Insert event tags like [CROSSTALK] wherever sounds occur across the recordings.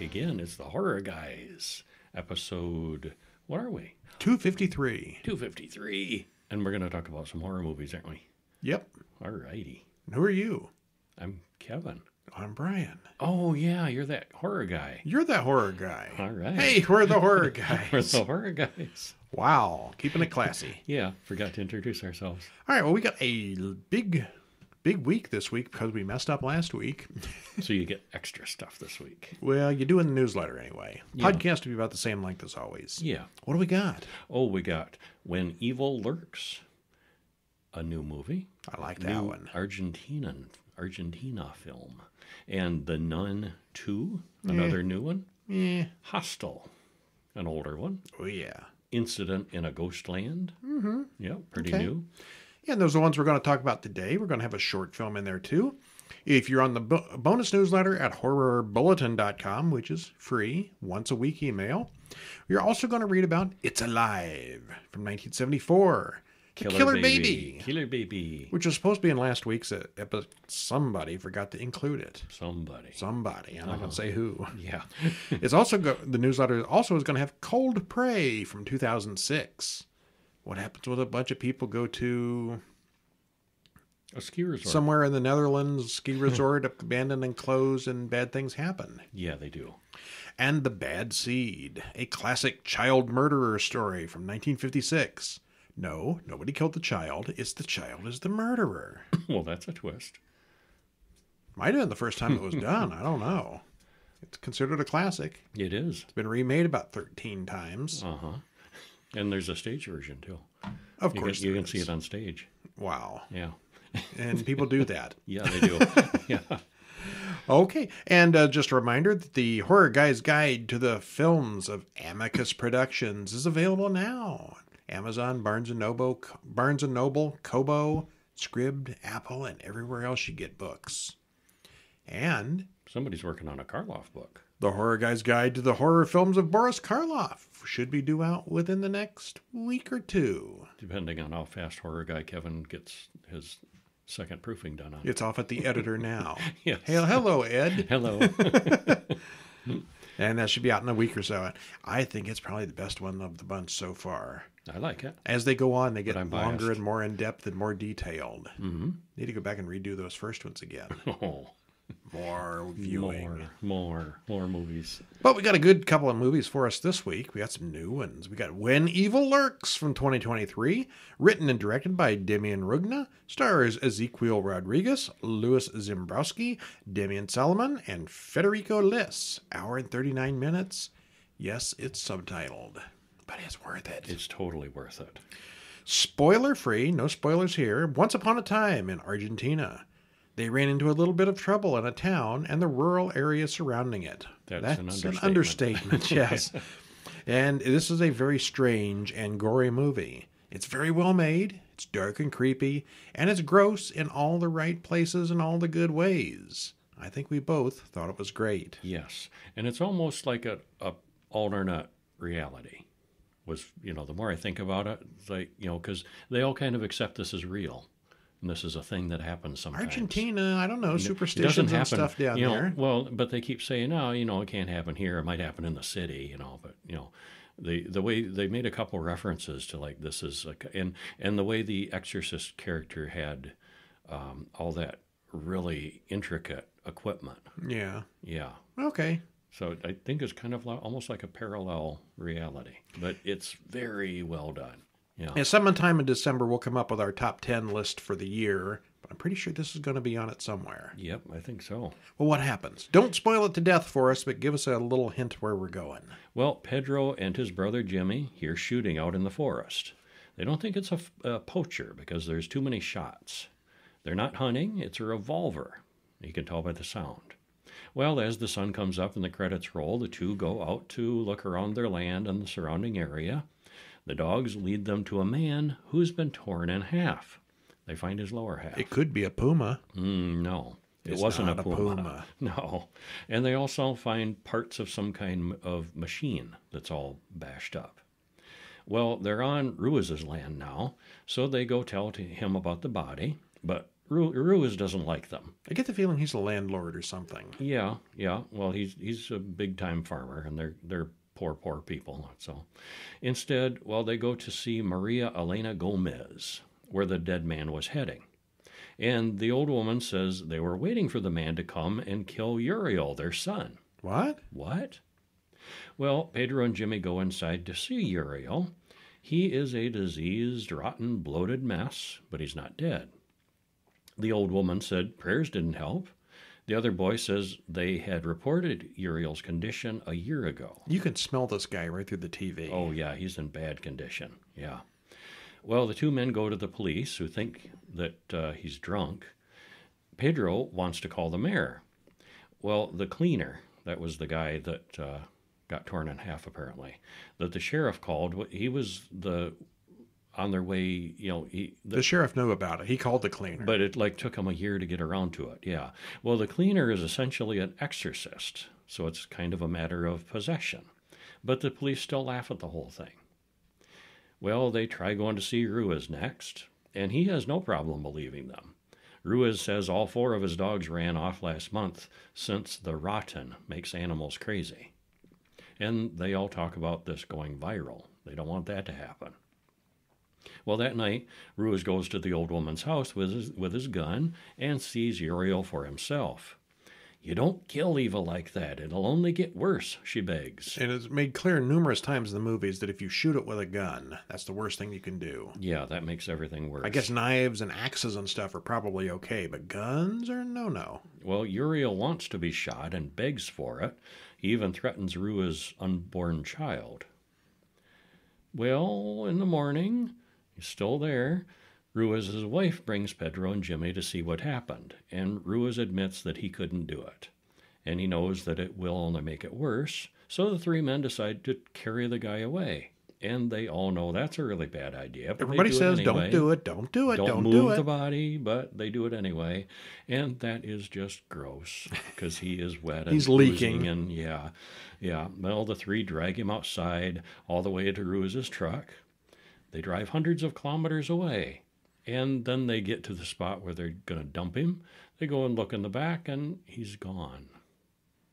back again. It's the Horror Guys episode. What are we? 253. 253. And we're going to talk about some horror movies, aren't we? Yep. All righty. And Who are you? I'm Kevin. I'm Brian. Oh, yeah, you're that horror guy. You're that horror guy. All right. Hey, we're the horror [LAUGHS] guys. We're the horror guys. wow. Keeping it classy. [LAUGHS] Yeah, forgot to introduce ourselves. All right. Well, we got a big, big week this week because we messed up last week. [LAUGHS] So you get extra stuff this week. Well, you do in the newsletter anyway. Yeah. Podcast will be about the same length as always. Yeah. What do we got? Oh, we got When Evil Lurks, a new movie. I like that new one. Argentinian Argentina film, and The Nun Two, another new one. Yeah. Hostel, an older one. Oh, yeah. Incident in a Ghostland. Mm-hmm. Yeah, pretty Okay. new. And those are the ones we're going to talk about today. We're going to have a short film in there too. If you're on the bo- bonus newsletter at horrorbulletin.com, which is free, once a week email, you're also going to read about It's Alive from 1974, The Killer, Baby, Killer Baby. which was supposed to be in last week's episode. Somebody forgot to include it. Somebody. Somebody. I'm not Uh-huh. going to say who. Yeah. [LAUGHS] it's also go- the newsletter also is going to have Cold Prey from 2006. What happens when a bunch of people go to a ski resort. somewhere in the Netherlands, ski resort [LAUGHS] abandoned and closed, and bad things happen. yeah, they do. And The Bad Seed, a classic child murderer story from 1956. No, nobody killed the child. It's the child is the murderer. [COUGHS] well, that's a twist. Might have been the first time it was [LAUGHS] done. I don't know. It's considered a classic. It is. It's been remade about 13 times. Uh huh. And there's a stage version too. Of You course, can, you can see it on stage. Wow. Yeah. [LAUGHS] And people do that. Yeah, they do. [LAUGHS] yeah. Okay, and uh, just a reminder that the Horror Guy's Guide to the Films of Amicus Productions is available now. Amazon, Barnes and Noble, Barnes and Noble, Kobo, Scribd, Apple, and everywhere else you get books. And Somebody's working on a Karloff book. The Horror Guy's Guide to the Horror Films of Boris Karloff should be due out within the next week or two. depending on how fast horror guy Kevin gets his second proofing done on. It's off at the editor now. [LAUGHS] Yes. Hey, hello, Ed. Hello. [LAUGHS] And that should be out in a week or so. I think it's probably the best one of the bunch so far. I like it. As they go on, they get longer and more in depth and more detailed. Mm-hmm. Need to go back and redo those first ones again. [LAUGHS] Oh, More viewing. more, more, more movies. But we got a good couple of movies for us this week. We got some new ones. We got When Evil Lurks from 2023, written and directed by Demian Rugna, stars Ezequiel Rodriguez, Luis Ziembrowski, Demian Salomón, and Federico Liss. Hour and 39 minutes. Yes, it's subtitled, but it's worth it. It's totally worth it. Spoiler free, no spoilers here. Once upon a time in Argentina, they ran into a little bit of trouble in a town and the rural area surrounding it. That's an an understatement. understatement, [LAUGHS] yes. and this is a very strange and gory movie. It's very well made, it's dark and creepy, and it's gross in all the right places and all the good ways. I think we both thought it was great. Yes, and it's almost like a, a alternate reality. Was you know the more I think about it, like you know because they all kind of accept this as real, and this is a thing that happens sometimes. Argentina, I don't know, superstitions and stuff down you know, there. Well, but they keep saying, "No, you know, it can't happen here. It might happen in the city." You know, but you know, the the way they made a couple references to like this is like, and and the way the Exorcist character had um, all that really intricate equipment. Yeah. Yeah. Okay. So I think it's kind of like, almost like a parallel reality, but it's very well done. Yeah. Yeah, sometime in December we'll come up with our top 10 list for the year, but I'm pretty sure this is going to be on it somewhere. Yep, I think so. Well, what happens? Don't spoil it to death for us, but give us a little hint where we're going. Well, Pedro and his brother Jimmy hear shooting out in the forest. They don't think it's a poacher because there's too many shots. They're not hunting, it's a revolver. You can tell by the sound. Well, as the sun comes up and the credits roll, the two go out to look around their land and the surrounding area. The dogs lead them to a man who's been torn in half. They find his lower half. It could be a puma. Mm, no, it It's wasn't a a puma. puma. [LAUGHS] No, and they also find parts of some kind of machine that's all bashed up. Well, they're on Ruiz's land now, so they go tell to him about the body. But Ru- Ruiz doesn't like them. I get the feeling he's a landlord or something. Yeah, yeah. Well, he's he's a big time farmer, and they're they're poor, poor people. So, instead, well, they go to see Maria Elena Gomez, where the dead man was heading. And the old woman says they were waiting for the man to come and kill Uriel, their son. What? What? Well, Pedro and Jimmy go inside to see Uriel. He is a diseased, rotten, bloated mess, but he's not dead. The old woman said prayers didn't help. The other boy says they had reported Uriel's condition a year ago. You can smell this guy right through the TV. Oh, yeah, he's in bad condition. Yeah. Well, the two men go to the police who think that uh, he's drunk. Pedro wants to call the mayor. Well, the cleaner, that was the guy that uh, got torn in half apparently, that the sheriff called, he was the on their way, you know, he, the, the sheriff knew about it. He called the cleaner. but it like took him a year to get around to it. Yeah. Well, the cleaner is essentially an exorcist, so it's kind of a matter of possession. But the police still laugh at the whole thing. Well, they try going to see Ruiz next, and he has no problem believing them. Ruiz says all four of his dogs ran off last month since the rotten makes animals crazy. And they all talk about this going viral. They don't want that to happen. Well, that night, Ruiz goes to the old woman's house with his, with his gun and sees Uriel for himself. You don't kill evil like that. It'll only get worse, she begs. and it's made clear numerous times in the movies that if you shoot it with a gun, that's the worst thing you can do. Yeah, that makes everything worse. I guess knives and axes and stuff are probably okay, but guns are no no. Well, Uriel wants to be shot and begs for it. He even threatens Ruiz's unborn child. Well, in the morning, he's still there. Ruiz's wife brings Pedro and Jimmy to see what happened, and Ruiz admits that he couldn't do it. And he knows that it will only make it worse, so the three men decide to carry the guy away. And they all know that's a really bad idea. Everybody do says, anyway "Don't do it, don't do it, don't, don't, move do the body, but they do it anyway, and that is just gross because he is wet. And [LAUGHS] He's leaking. and yeah, yeah. Well, the three drag him outside all the way to Ruiz's truck. They drive hundreds of kilometers away, and then they get to the spot where they're going to dump him. They go and look in the back, and he's gone.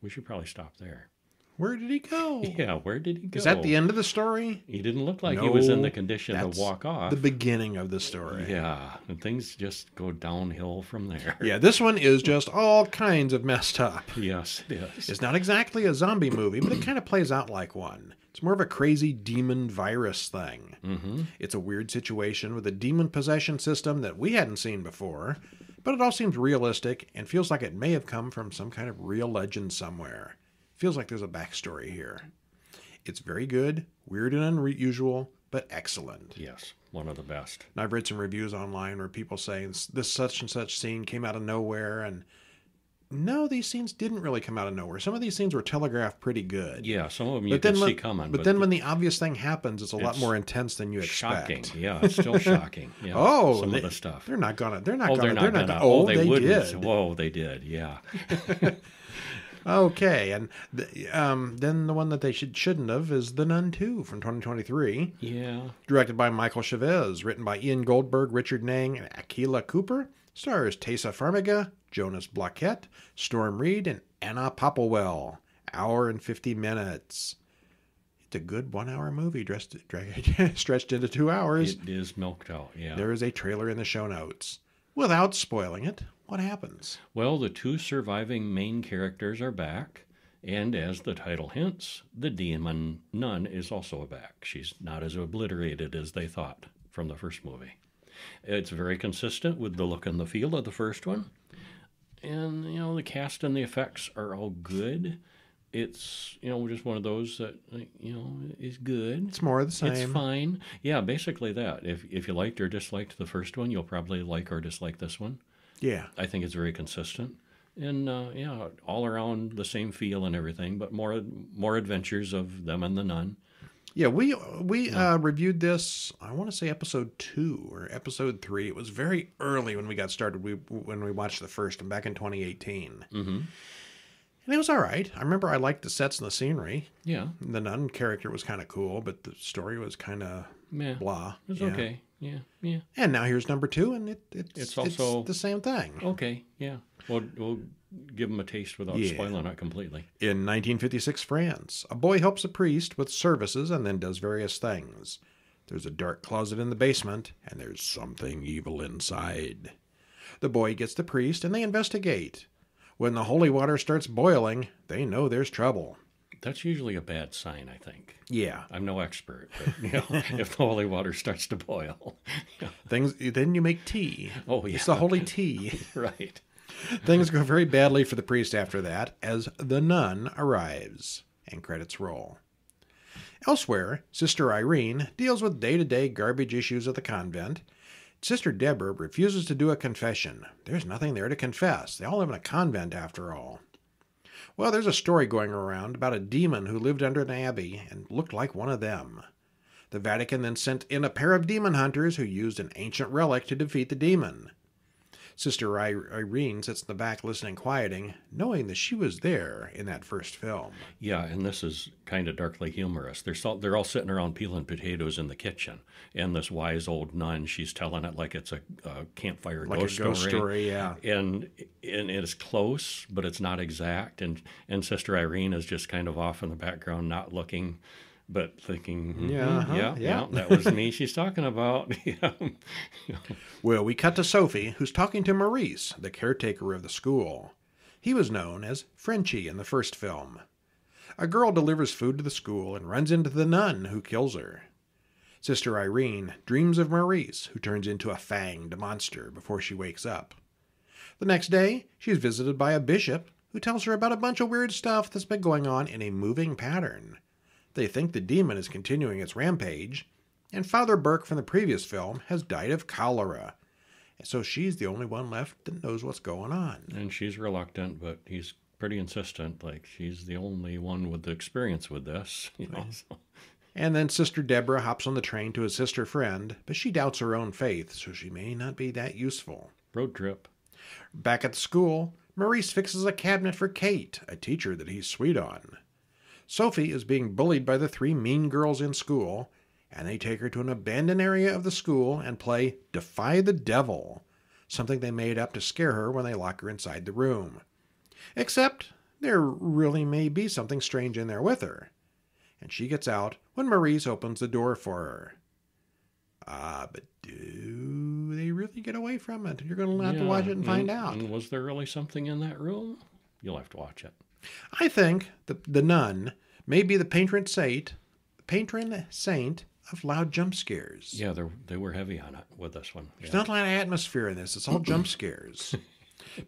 We should probably stop there. Where did he go? [LAUGHS] Yeah, where did he go? Is that the end of the story? He didn't look like he was in the No, condition to walk off. The beginning of the story. Yeah, and things just go downhill from there. [LAUGHS] Yeah, this one is just all kinds of messed up. Yes, it is. It's not exactly a zombie movie, but it kind of plays out like one. It's more of a crazy demon virus thing. Mm-hmm. It's a weird situation with a demon possession system that we hadn't seen before, but it all seems realistic and feels like it may have come from some kind of real legend somewhere. Feels like there's a backstory here. It's very good, weird and unusual, but excellent. Yes, one of the best. And I've read some reviews online where people say this such and such scene came out of nowhere, and no, these scenes didn't really come out of nowhere. Some of these scenes were telegraphed pretty good. Yeah, some of them you but then when, see coming. But, then when the obvious thing happens, it's a lot more intense than you expect. shocking. Yeah, it's still [LAUGHS] shocking. Yeah, Oh, some they, of the stuff. They're not gonna. They're not Oh, gonna. they're not gonna. Oh, oh, they, they wouldn't. did. Whoa, they did. Yeah. [LAUGHS] Okay, and the, um, then the one that they should shouldn't have is The Nun Two from 2023, Yeah. directed by Michael Chaves, written by Ian Goldberg, Richard Naing, and Akela Cooper. Stars Taissa Farmiga, Jonas Bloquet, Storm Reid, and Anna Popplewell. Hour and 50 minutes. It's a good one-hour movie, dressed, [LAUGHS] stretched into two hours. It is milked out. Yeah. There is a trailer in the show notes. Without spoiling it, what happens? Well, the two surviving main characters are back, and as the title hints, the demon nun is also back. She's not as obliterated as they thought from the first movie. It's very consistent with the look and the feel of the first one. And, you know, the cast and the effects are all good. It's, you know, just one of those that, you know, is good. It's more of the same. It's fine. Yeah, basically that. If if you liked or disliked the first one, you'll probably like or dislike this one. Yeah. I think it's very consistent, and uh, yeah, all around the same feel and everything, but more more adventures of them and the nun. Yeah, we we uh, reviewed this. I want to say episode two or episode three. It was very early when we got started. We when we watched the first one back in 2018, Mm-hmm. and it was all right. I remember I liked the sets and the scenery. Yeah, The nun character was kind of cool, but the story was kind of blah. it was Yeah. okay. Yeah, yeah. And now here's number two, and it, it's, It's also- the same thing. Okay, yeah. We'll, we'll give them a taste without Yeah. spoiling it completely. In 1956 France, a boy helps a priest with services and then does various things. There's a dark closet in the basement, and there's something evil inside. The boy gets the priest, and they investigate. When the holy water starts boiling, they know there's trouble. That's usually a bad sign, I think. Yeah, I'm no expert, but you know, [LAUGHS] if the holy water starts to boil, [LAUGHS] things. Then you make tea. Oh, It's yeah. the holy tea. [LAUGHS] right? Things go very badly for the priest after that, as the nun arrives, and credits roll. Elsewhere, Sister Irene deals with day to day garbage issues at the convent. Sister Deborah refuses to do a confession. There's nothing there to confess. They all live in a convent, after all. Well, there's a story going around about a demon who lived under an abbey and looked like one of them. The Vatican then sent in a pair of demon hunters who used an ancient relic to defeat the demon. Sister Irene sits in the back listening, quieting, knowing that she was there in that first film. Yeah, and this is kind of darkly humorous. They're so, they're all sitting around peeling potatoes in the kitchen, and this wise old nun, she's telling it like it's a, a campfire Like ghost, a ghost story, yeah. and and it's close, but it's not exact. And and Sister Irene is just kind of off in the background, not looking, but thinking, mhm, Yeah, uh-huh, yeah, yeah. yeah, that was me. She's talking about. [LAUGHS] yeah. Well, we cut to Sophie, who's talking to Maurice, the caretaker of the school. He was known as Frenchie in the first film. A girl delivers food to the school and runs into the nun, who kills her. Sister Irene dreams of Maurice, who turns into a fanged monster before she wakes up. The next day, she's visited by a bishop who tells her about a bunch of weird stuff that's been going on in a moving pattern. They think the demon is continuing its rampage, and Father Burke from the previous film has died of cholera. So she's the only one left that knows what's going on. And she's reluctant, but he's pretty insistent. Like she's the only one with the experience with this. [LAUGHS] You know. And then Sister Deborah hops on the train to assist her friend, but she doubts her own faith, so she may not be that useful. Road trip. Back at school, Maurice fixes a cabinet for Kate, a teacher that he's sweet on. Sophie is being bullied by the three mean girls in school, and they take her to an abandoned area of the school and play Defy the Devil, something they made up to scare her when they lock her inside the room. Except there really may be something strange in there with her. And she gets out when Maurice opens the door for her. Ah, but do they really get away from it? You're going to have to watch it and find and- out. And was there really something in that room? You'll have to watch it. I think the the nun may be the patron saint, patron saint of loud jump scares. Yeah, they they were heavy on it with this one. There's Yeah. not a lot of atmosphere in this. It's all jump [CLEARS THROAT] scares.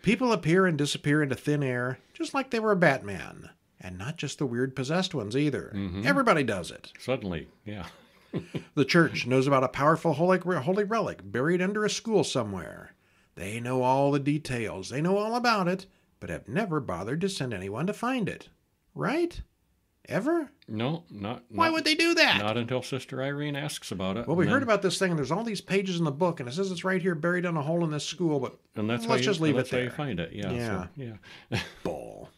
People appear and disappear into thin air, just like they were a Batman. And not just the weird possessed ones either. Mm-hmm. Everybody does it. Suddenly, yeah. [LAUGHS] The church knows about a powerful holy, holy relic buried under a school somewhere. They know all the details. They know all about it, but have never bothered to send anyone to find it. Right? Ever? No, not. Why not- would they do that? Not until Sister Irene asks about it. Well, we and heard then- about this thing, and there's all these pages in the book, and it says it's right here, buried in a hole in this school. But and that's let's you, just leave that's it how you there. find it. Yeah. Yeah. So, yeah. [LAUGHS] bull.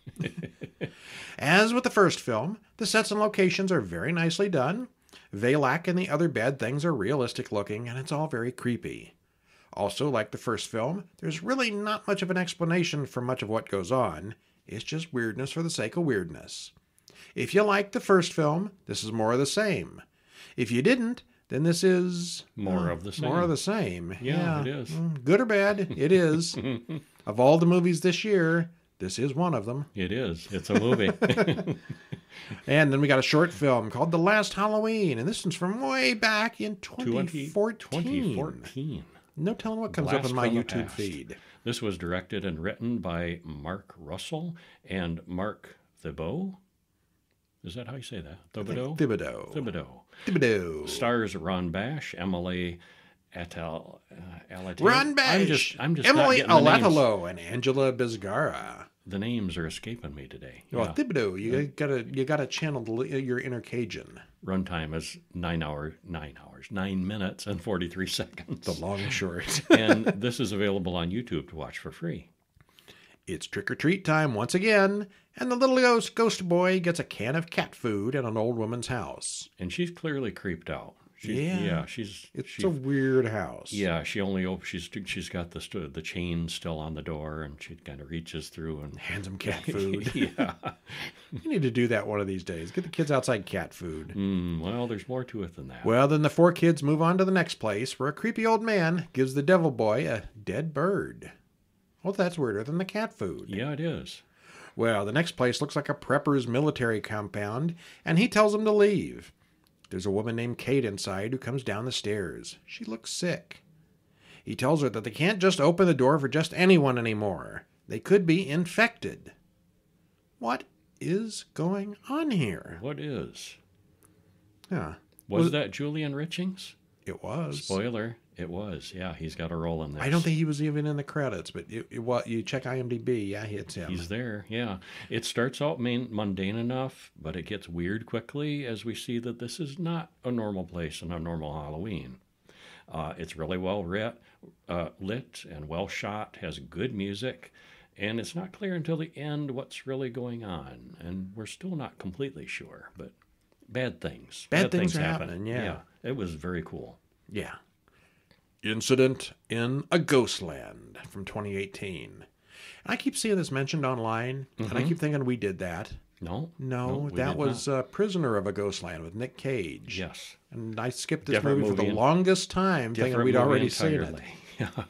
As with the first film, the sets and locations are very nicely done. Valak and the other bad things are realistic looking, and it's all very creepy. Also, like the first film, there's really not much of an explanation for much of what goes on. It's just weirdness for the sake of weirdness. If you liked the first film, this is more of the same. If you didn't, then this is More of the same. more of the same. Yeah, it is. Mm, Good or bad, it is. [LAUGHS] of all the movies this year, this is one of them. It is. It's a movie. [LAUGHS] And then we got a short film called The Last Halloween, and this one's from way back in 20 2014. 2014. No telling what comes up in my YouTube past. feed. This was directed and written by Mark Russell and Mark Thibault. Is that how you say that? Thibodeau? Thibodeau. Thibodeau. Thibodeau. Stars Ron Bash, Emily Atal, uh, Ron Bash, I'm just, I'm just Emily. Alatalo, and Angela Bizgarra. The names are escaping me today. Well, Yeah. Thibodeau, you gotta you gotta channel the, your inner Cajun. Runtime is nine hour, nine hours, nine minutes and forty three seconds. The long and short. [LAUGHS] and [LAUGHS] this is available on YouTube to watch for free. it's trick or treat time once again, and the little ghost ghost boy gets a can of cat food at an old woman's house. And she's clearly creeped out. She's, Yeah. yeah, she's It's she, a weird house. yeah. She only op- she's she's got the the chain still on the door, and she kind of reaches through and [LAUGHS] Hands them cat food. [LAUGHS] yeah. you need to do that one of these days. Get the kids outside cat food. Mm, well, there's more to it than that. Well, then the four kids move on to the next place where a creepy old man gives the devil boy a dead bird. Well, that's weirder than the cat food. yeah, it is. Well, the next place looks like a prepper's military compound, and he tells them to leave. There's a woman named Kate inside who comes down the stairs. She looks sick. He tells her that they can't just open the door for just anyone anymore. They could be infected. What is going on here? What is? Yeah, Was Was- that Julian Richings? it was. Spoiler. It was. Yeah, he's got a role in this. I don't think he was even in the credits, but it, it, what you check IMDb, yeah, it's him. He's there, yeah. It starts out main, mundane enough, but it gets weird quickly as we see that this is not a normal place and a normal Halloween. Uh, it's really well writ, uh, lit and well shot, has good music, and it's not clear until the end what's really going on. And we're still not completely sure, but bad things. Bad things are happening, yeah. It was very cool. Yeah. Incident in a Ghostland from 2018. And I keep seeing this mentioned online, and I keep thinking we did that. No? No, we that was uh, Prisoner of a Ghost Land with Nick Cage. Yes. And I skipped this Different movie, for the en- longest time, thinking we'd movie already seen it. [LAUGHS] Yeah.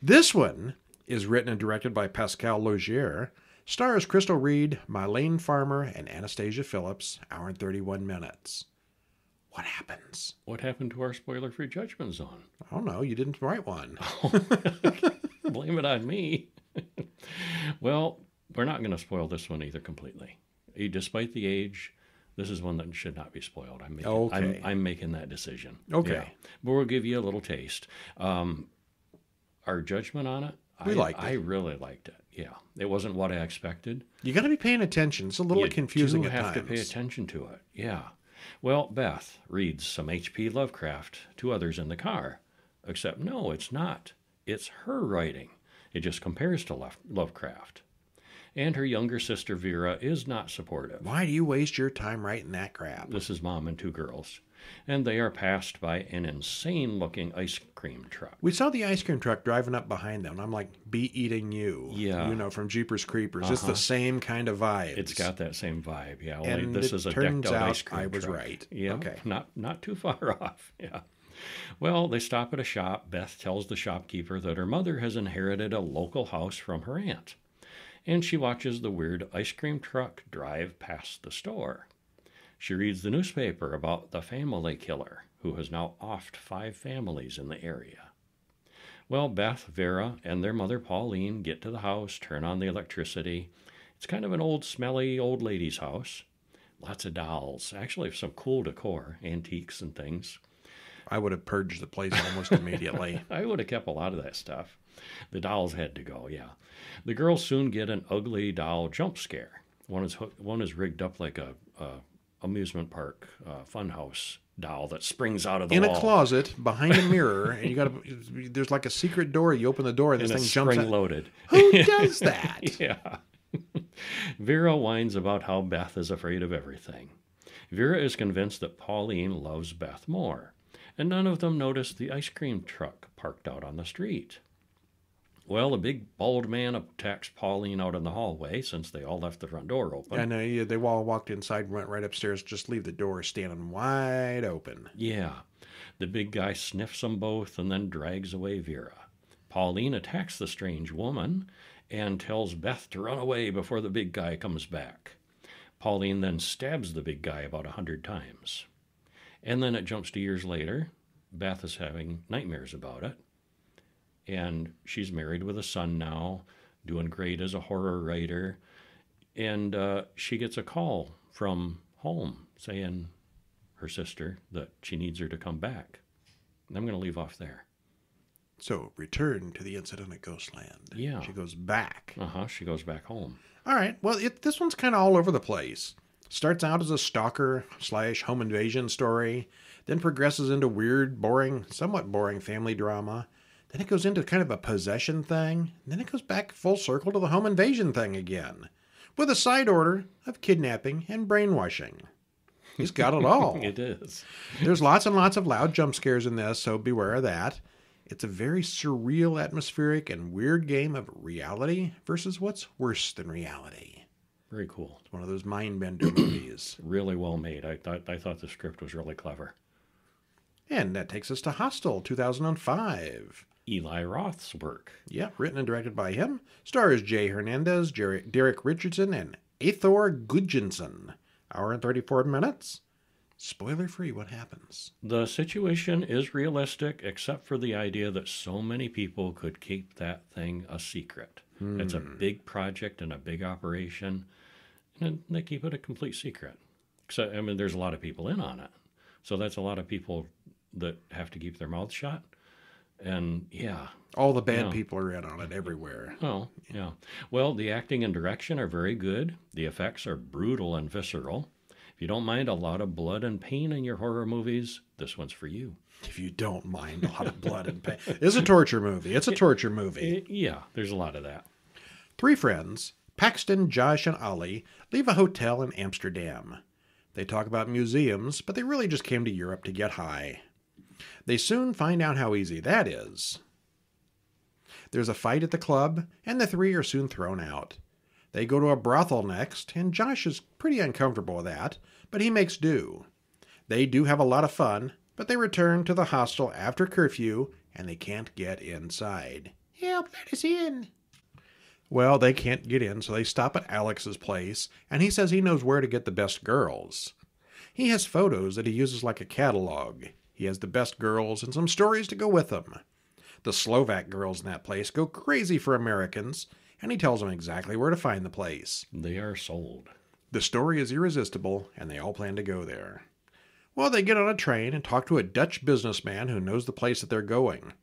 This one is written and directed by Pascal Laugier, stars Crystal Reed, Mylene Farmer, and Anastasia Phillips, hour and 31 minutes. What happens? What happened to our spoiler free judgment zone? I don't know. You didn't write one. [LAUGHS] Blame it on me. [LAUGHS] well, we're not going to spoil this one either completely. Eh, Despite the age, this is one that should not be spoiled. I'm making, Okay. I'm, I'm making that decision. Okay. Yeah. But we'll give you a little taste. Um, our judgment on it, We I, liked it. I really liked it. Yeah. It wasn't what I expected. You got to be paying attention. It's a little you confusing do at have to pay attention to it. Yeah. Well, Beth reads some H.P. Lovecraft to others in the car, except no, it's not. It's her writing. It just compares to Love- Lovecraft. And her younger sister Vera is not supportive. Why do you waste your time writing that crap? This is mom and two girls. And they are passed by an insane looking ice cream truck. We saw the ice cream truck driving up behind them. and I'm like, be eating you. Yeah. You know, from Jeepers Creepers. It's Uh-huh. the same kind of vibe. It's got that same vibe, yeah. Only And this it is a turns decked out out ice cream I was truck. right. Yeah, Okay. not not too far [LAUGHS] off. Yeah. Well, they stop at a shop. Beth tells the shopkeeper that her mother has inherited a local house from her aunt, and she watches the weird ice cream truck drive past the store. She reads the newspaper about the family killer who has now offed five families in the area. Well, Beth, Vera, and their mother Pauline get to the house, turn on the electricity. It's kind of an old, smelly old lady's house. Lots of dolls. Actually, some cool decor, antiques and things. I would have purged the place almost [LAUGHS] immediately. I would have kept a lot of that stuff. The dolls had to go, yeah. The girls soon get an ugly doll jump scare. One is one is rigged up like a, a amusement park uh, funhouse doll that springs out of the In wall. a closet [LAUGHS] behind a mirror, and you got to. There's like a secret door. You open the door, and this and thing it's jumps. spring out. loaded. Who [LAUGHS] does [LAUGHS] that? Yeah. Vera whines about how Beth is afraid of everything. Vera is convinced that Pauline loves Beth more, and none of them notice the ice cream truck parked out on the street. Well, a big bald man attacks Pauline out in the hallway since they all left the front door open. I know. Yeah, they all walked inside, and went right upstairs. Just leave the door standing wide open. Yeah. The big guy sniffs them both and then drags away Vera. Pauline attacks the strange woman and tells Beth to run away before the big guy comes back. Pauline then stabs the big guy about a hundred times. And then it jumps to years later. Beth is having nightmares about it. And she's married with a son now, doing great as a horror writer. And uh, she gets a call from home saying, her sister that she needs her to come back. And I'm going to leave off there. So return to the incident at Ghostland. Yeah. She goes back. Uh huh. She goes back home. All right. Well, it, this one's kind of all over the place. Starts out as a stalker slash home invasion story, then progresses into weird, boring, somewhat boring family drama. Then it goes into kind of a possession thing. And then it goes back full circle to the home invasion thing again, with a side order of kidnapping and brainwashing. He's got it all. [LAUGHS] It is. There's lots and lots of loud jump scares in this, so beware of that. It's a very surreal, atmospheric, and weird game of reality versus what's worse than reality. Very cool. It's one of those mind bender [CLEARS THROAT] movies. Really well made. I thought I thought the script was really clever. And that takes us to Hostel 2005. Eli Roth's work. Yep, written and directed by him. Stars Jay Hernandez, Jerry, Derek Richardson, and Eythor Gudjonsson. Hour and 34 minutes. Spoiler free, what happens? The situation is realistic, except for the idea that so many people could keep that thing a secret. It's a hmm. big project and a big operation, and they keep it a complete secret. So, I mean, there's a lot of people in on it. So that's a lot of people that have to keep their mouths shut. And yeah, All the bad Yeah. people are in on it everywhere. Oh, yeah. Well, the acting and direction are very good. The effects are brutal and visceral. If you don't mind a lot of blood and pain in your horror movies, this one's for you. If you don't mind a lot of blood and pain. [LAUGHS] It's a torture movie. It's a torture movie. Yeah, there's a lot of that. Three friends, Paxton, Josh, and Ollie, leave a hotel in Amsterdam. They talk about museums, but they really just came to Europe to get high. They soon find out how easy that is. There's a fight at the club, and the three are soon thrown out. They go to a brothel next, and Josh is pretty uncomfortable with that, but he makes do. They do have a lot of fun, but they return to the hostel after curfew, and they can't get inside. Help, let us in. Well, they can't get in, so they stop at Alex's place, and he says he knows where to get the best girls. He has photos that he uses like a catalog. He has the best girls and some stories to go with them. The Slovak girls in that place go crazy for Americans, and he tells them exactly where to find the place. They are sold. The story is irresistible, and they all plan to go there. Well, they get on a train and talk to a Dutch businessman who knows the place that they're going.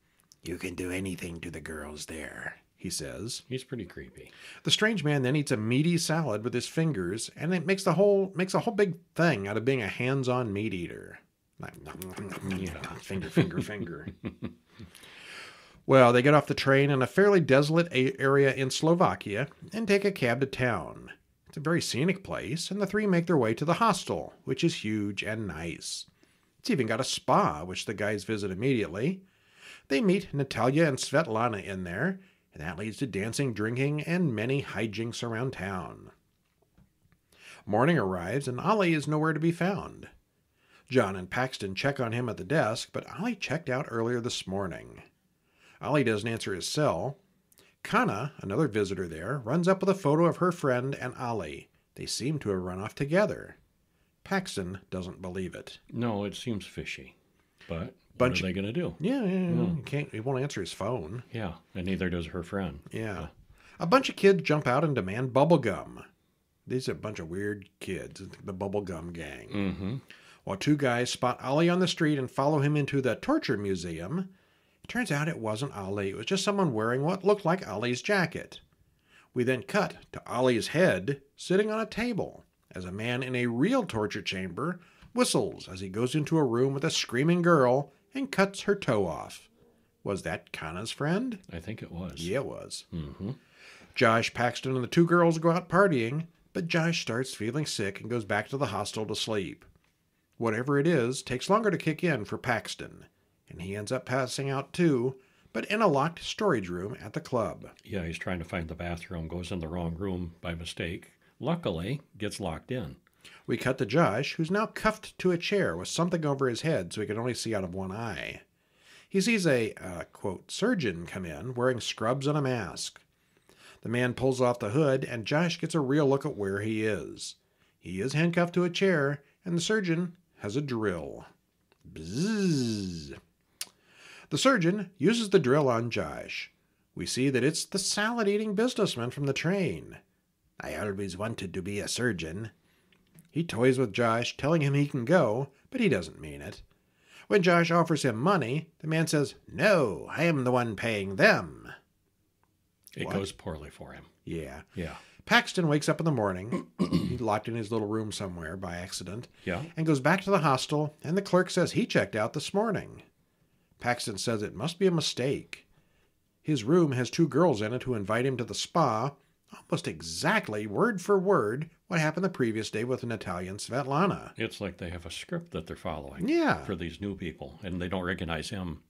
You can do anything to the girls there, he says. He's pretty creepy. The strange man then eats a meaty salad with his fingers, and it makes the whole makes a whole big thing out of being a hands-on meat eater. Like, finger, finger, finger. [LAUGHS] well, they get off the train in a fairly desolate a- area in Slovakia and take a cab to town. It's a very scenic place, and the three make their way to the hostel, which is huge and nice. It's even got a spa, which the guys visit immediately. They meet Natalia and Svetlana in there, and that leads to dancing, drinking, and many hijinks around town. Morning arrives, and Ollie is nowhere to be found. John and Paxton check on him at the desk, but Ollie checked out earlier this morning. Ollie doesn't answer his cell. Kana, another visitor there, runs up with a photo of her friend and Ollie. They seem to have run off together. Paxton doesn't believe it. No, it seems fishy. But Bunch- what are they going to do? Yeah, yeah, yeah. He can't. He won't answer his phone. Yeah, and neither does her friend. Yeah. A bunch of kids jump out and demand bubble gum. These are a bunch of weird kids, the bubble gum gang. Mm-hmm. While two guys spot Ollie on the street and follow him into the torture museum, it turns out it wasn't Ollie. It was just someone wearing what looked like Ollie's jacket. We then cut to Ollie's head sitting on a table as a man in a real torture chamber whistles as he goes into a room with a screaming girl and cuts her toe off. Was that Kana's friend? I think it was. Yeah, it was. Mm-hmm. Josh Paxton and the two girls go out partying, but Josh starts feeling sick and goes back to the hostel to sleep. Whatever it is takes longer to kick in for Paxton, and he ends up passing out too, but in a locked storage room at the club. Yeah, he's trying to find the bathroom, goes in the wrong room by mistake. Luckily, gets locked in. We cut to Josh, who's now cuffed to a chair with something over his head so he can only see out of one eye. He sees a, uh, quote, surgeon come in wearing scrubs and a mask. The man pulls off the hood, and Josh gets a real look at where he is. He is handcuffed to a chair, and the surgeon has a drill. Bzzz. The surgeon uses the drill on Josh. We see that it's the salad eating businessman from the train. I always wanted to be a surgeon. He toys with Josh, telling him he can go, but he doesn't mean it. When Josh offers him money, the man says, No, I am the one paying them. It What? goes poorly for him. Yeah. Yeah. Paxton wakes up in the morning. He's locked in his little room somewhere by accident Yeah. and goes back to the hostel, and the clerk says he checked out this morning. Paxton says it must be a mistake. His room has two girls in it who invite him to the spa, almost exactly word for word what happened the previous day with Natalia and Svetlana. It's like they have a script that they're following Yeah, for these new people, and they don't recognize him.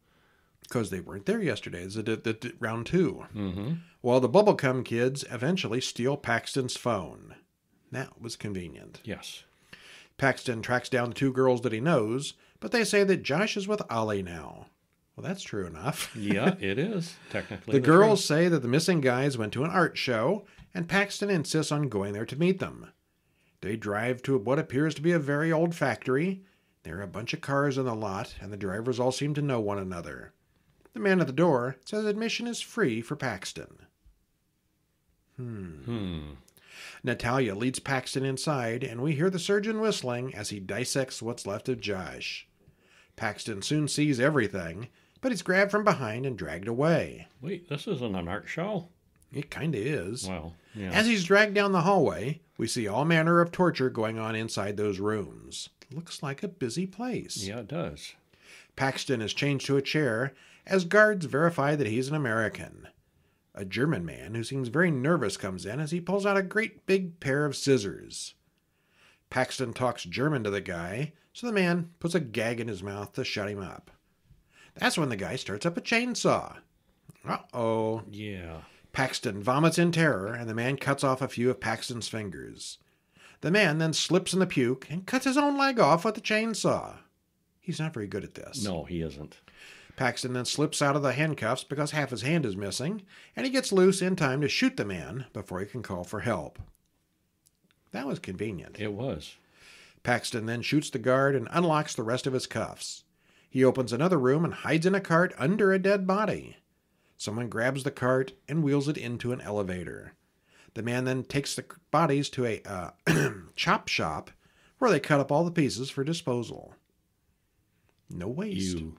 Because they weren't there yesterday. It's the, the, the- round two. Mm-hmm. Well, the Bubblegum kids eventually steal Paxton's phone. That was convenient. Yes. Paxton tracks down the two girls that he knows, but they say that Josh is with Ollie now. Well, that's true enough. [LAUGHS] Yeah, it is technically The the girls say that the missing guys went to an art show, and Paxton insists on going there to meet them. They drive to what appears to be a very old factory. There are a bunch of cars in the lot, and the drivers all seem to know one another. The man at the door says admission is free for Paxton. truth. Hmm. Natalia leads Paxton inside, and we hear the surgeon whistling as he dissects what's left of Josh. Paxton soon sees everything, but he's grabbed from behind and dragged away. Wait, this isn't an art show. It kinda is. Well, yeah. As he's dragged down the hallway, we see all manner of torture going on inside those rooms. Looks like a busy place. yeah, it does. Paxton is changed to a chair as guards verify that he's an American. A German man who seems very nervous comes in as he pulls out a great big pair of scissors. Paxton talks German to the guy, so the man puts a gag in his mouth to shut him up. That's when the guy starts up a chainsaw. Uh oh. Yeah. Paxton vomits in terror, and the man cuts off a few of Paxton's fingers. The man then slips in the puke and cuts his own leg off with the chainsaw. He's not very good at this. No, he isn't. Paxton then slips out of the handcuffs because half his hand is missing, and he gets loose in time to shoot the man before he can call for help. That was convenient. It was. Paxton then shoots the guard and unlocks the rest of his cuffs. He opens another room and hides in a cart under a dead body. Someone grabs the cart and wheels it into an elevator. The man then takes the bodies to a uh, [CLEARS THROAT] chop shop where they cut up all the pieces for disposal. No waste. You.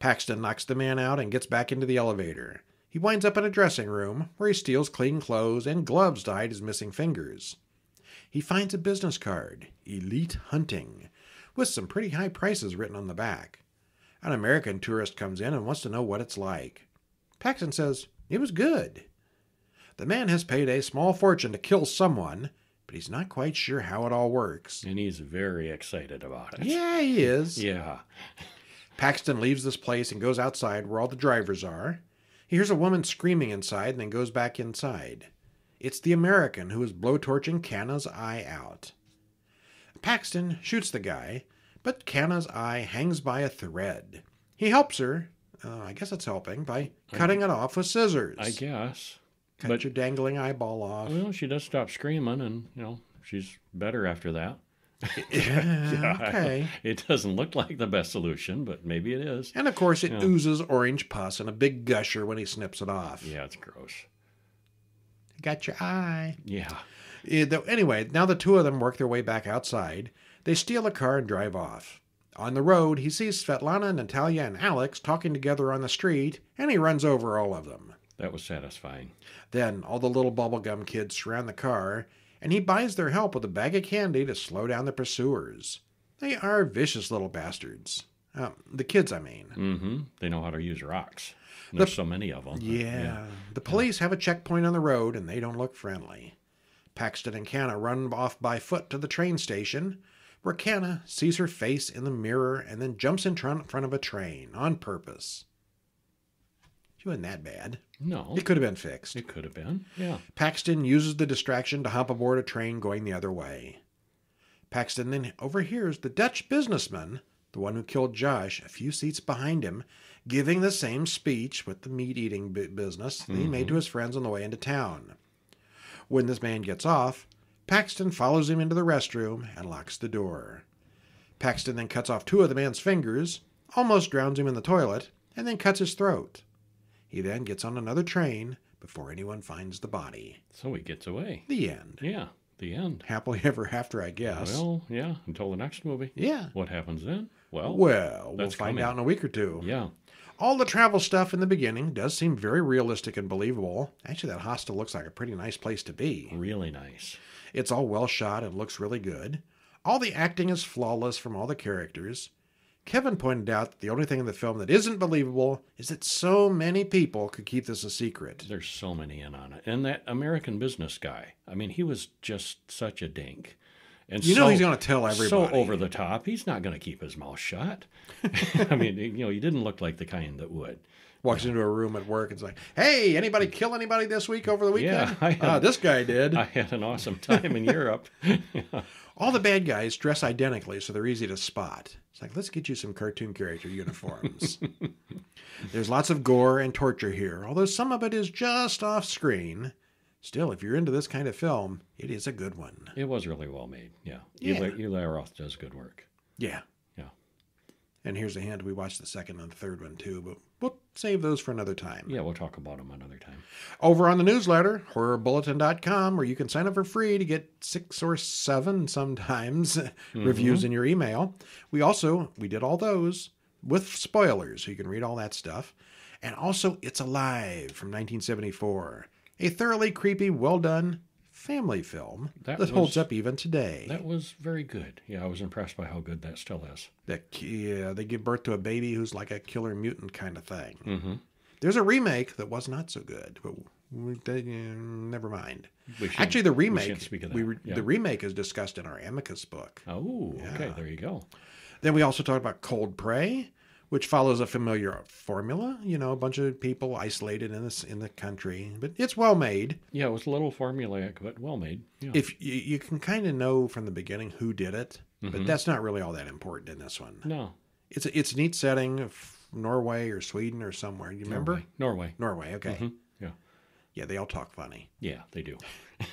Paxton knocks the man out and gets back into the elevator. He winds up in a dressing room where he steals clean clothes and gloves to hide his missing fingers. He finds a business card, Elite Hunting, with some pretty high prices written on the back. An American tourist comes in and wants to know what it's like. Paxton says it was good. The man has paid a small fortune to kill someone, but he's not quite sure how it all works. And he's very excited about it. Yeah, he is. [LAUGHS] Yeah. Paxton leaves this place and goes outside where all the drivers are. He hears a woman screaming inside and then goes back inside. It's the American who is blowtorching Kana's eye out. Paxton shoots the guy, but Kana's eye hangs by a thread. He helps her, uh, I guess it's helping, by cutting it off with scissors. I guess. Cut but- your dangling eyeball off. Well, she does stop screaming, and you know she's better after that. Yeah, [LAUGHS] okay. [LAUGHS] It doesn't look like the best solution, but maybe it is. And of course, it Yeah. oozes orange pus and a big gusher when he snips it off. Yeah, it's gross. Got your eye. Yeah. Yeah, though- Anyway, now the two of them work their way back outside. They steal a car and drive off. On the road, he sees Svetlana, Natalia, and Alex talking together on the street, and he runs over all of them. That was satisfying. Then all the little bubblegum kids surround the car, and he buys their help with a bag of candy to slow down the pursuers. They are vicious little bastards. Um, the kids, I mean. Mm-hmm. They know how to use rocks. There's so many of them. Yeah. The police have a checkpoint on the road and they don't look friendly. Paxton and Kana run off by foot to the train station, where Kana sees her face in the mirror and then jumps in front of a train on purpose. She wasn't that bad. No, It could have been fixed. it could have been. Yeah. Paxton uses the distraction to hop aboard a train going the other way. Paxton then overhears the Dutch businessman, the one who killed Josh, a few seats behind him, giving the same speech with the meat eating bu- business that he made to mm-hmm. his friends on the way into town. When this man gets off, Paxton follows him into the restroom and locks the door. Paxton then cuts off two of the man's fingers, almost drowns him in the toilet, and then cuts his throat. He then gets on another train before anyone finds the body. So he gets away. The end. Yeah. The end. Happily ever after, I guess. Well, yeah. Until the next movie. yeah. What happens then? Well. Well, we'll find coming. out in a week or two. Yeah. All the travel stuff in the beginning does seem very realistic and believable. Actually, that hostel looks like a pretty nice place to be. Really nice. It's all well shot and looks really good. All the acting is flawless from all the characters. Kevin pointed out that the only thing in the film that isn't believable is that so many people could keep this a secret. There's so many in on it. And that American business guy, I mean, he was just such a dink. And You know so- he's going to tell everybody. So over the top, he's not going to keep his mouth shut. [LAUGHS] I mean, you know, he didn't look like the kind that would. Walks into a room at work and is like, "Hey, anybody kill anybody this week over the weekend?" Yeah, I had- Ah, this guy did. I had an awesome time in Europe. [LAUGHS] All the bad guys dress identically, so they're easy to spot. It's like, let's get you some cartoon character uniforms. [LAUGHS] There's lots of gore and torture here, although some of it is just off screen. Still, if you're into this kind of film, it is a good one. It was really well made. Yeah. Yeah. Eli, Eli Roth does good work. Yeah. And here's a hint we watched the second and the third one too, but we'll save those for another time. Yeah, we'll talk about them another time. Over on the newsletter, horrorbulletin.com, where you can sign up for free to get six or seven sometimes [LAUGHS] mm-hmm. reviews in your email. We also, we did all those with spoilers, so you can read all that stuff. And also, It's Alive from 1974, a thoroughly creepy, well done family film that, That holds up even today. That was very good. Yeah, I was impressed by how good that still is. that yeah, they give birth to a baby who's like a killer mutant kind of thing. Mm-hmm. There's a remake that was not so good, but we, they, never mind. We should- Actually, the remake shouldn't speak of we re- Yeah. the remake is discussed in our Amicus book. Oh, okay. There you go. Then we also talked about Cold Prey, which follows a familiar formula. You know, a bunch of people isolated in this in the country, but it's well made. Yeah, it was a little formulaic, but well made. Yeah. If you, you can kind of know from the beginning who did it, Mm-hmm. but that's not really all that important in this one. no. It's a, it's a neat setting, of Norway or Sweden or somewhere. You remember? Norway. Norway, Norway okay. Mhm. Yeah. Yeah, they all talk funny. Yeah, they do. [LAUGHS]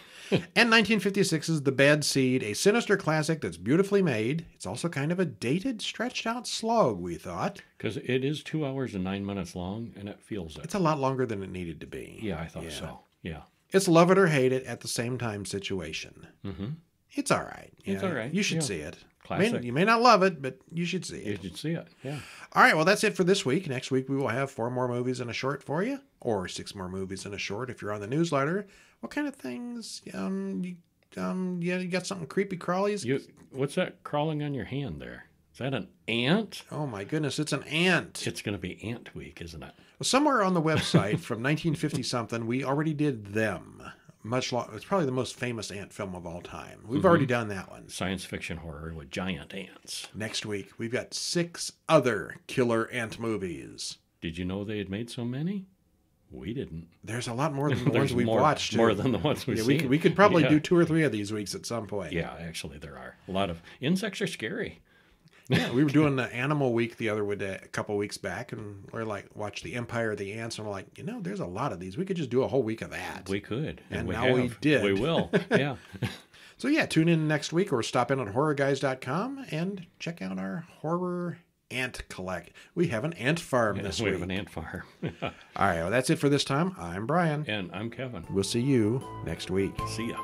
And 1956's The Bad Seed, a sinister classic that's beautifully made. It's also kind of a dated, stretched out slog, we thought. Because it is two hours and nine minutes long, and it feels it. It's a lot longer than it needed to be. yeah, I thought Yeah. so. Yeah. It's love it or hate it at the same time situation. Mm-hmm. It's all right. It's all right, You should yeah. see it. Classic. May- you may not love it, but you should see it. You should see it. Yeah. All right, well, that's it for this week. Next week, we will have four more movies and a short for you, or six more movies and a short if you're on the newsletter. What kind of things? Um, you, um, yeah, you got something creepy crawlies? You. What's that crawling on your hand there? Is that an ant? Oh my goodness, it's an ant. It's going to be Ant Week, isn't it? Somewhere on the website from [LAUGHS] 1950 something, we already did them. Much long. It's probably the most famous ant film of all time. We've already done that one. Science fiction horror with giant ants. Next week, we've got six other killer ant movies. Did you know they had made so many? We didn't. There's a lot more [LAUGHS] than the ones we've more, watched. More than the ones we've yeah, seen. we could, we could probably Yeah. do two or three of these weeks at some point. Yeah, actually, there are a lot of insects are scary. Yeah, we were doing [LAUGHS] the Animal Week the other way, a couple weeks back, and we're like, watch the Empire of the Ants, and we're like, you know, there's a lot of these. We could just do a whole week of that. We could, And we now we did. We will. Yeah. [LAUGHS] So yeah, tune in next week or stop in at horrorguys.com and check out our horror ant collect. We have an ant farm this we week. have an ant farm. [LAUGHS] All right, well that's it for this time. I'm Brian. and I'm Kevin. We'll see you next week. See ya.